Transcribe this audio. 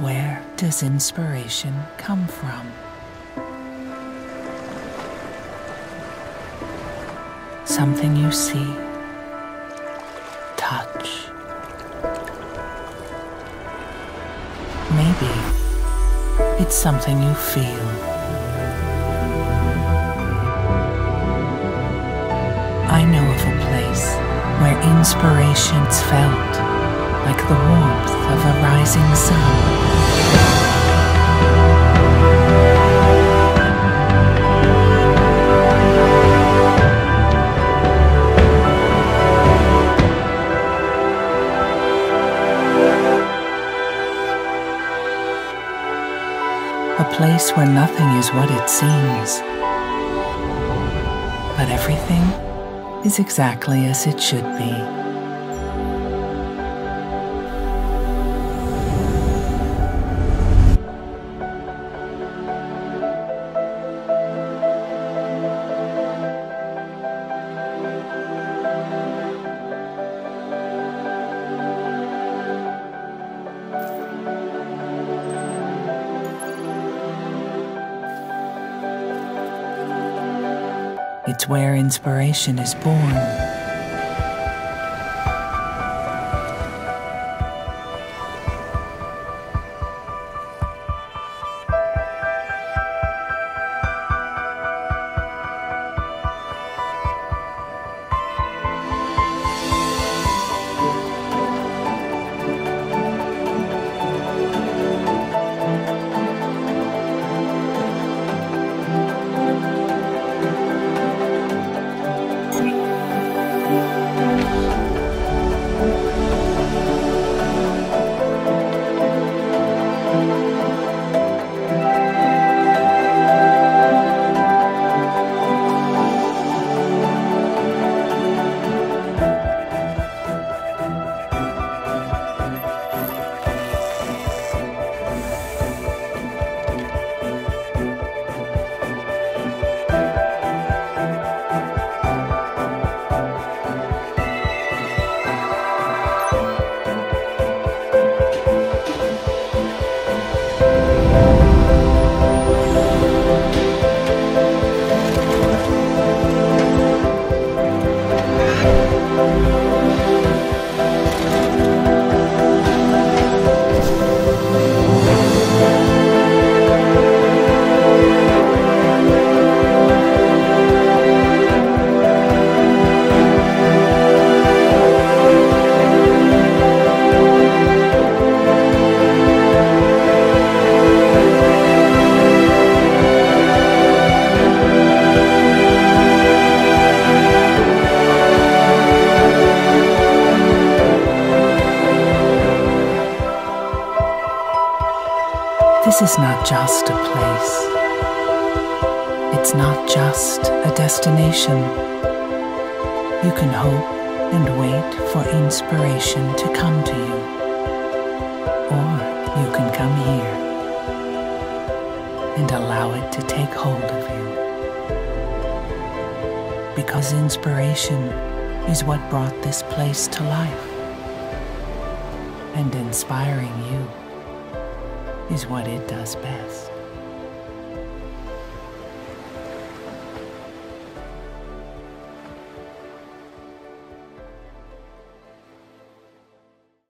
Where does inspiration come from? Something you see, touch. Maybe it's something you feel. I know of a place where inspiration's felt like the warmth of a rising sun. A place where nothing is what it seems, but everything is exactly as it should be. It's where inspiration is born. This is not just a place. It's not just a destination. You can hope and wait for inspiration to come to you. Or you can come here and allow it to take hold of you. Because inspiration is what brought this place to life. And inspiring you is what it does best.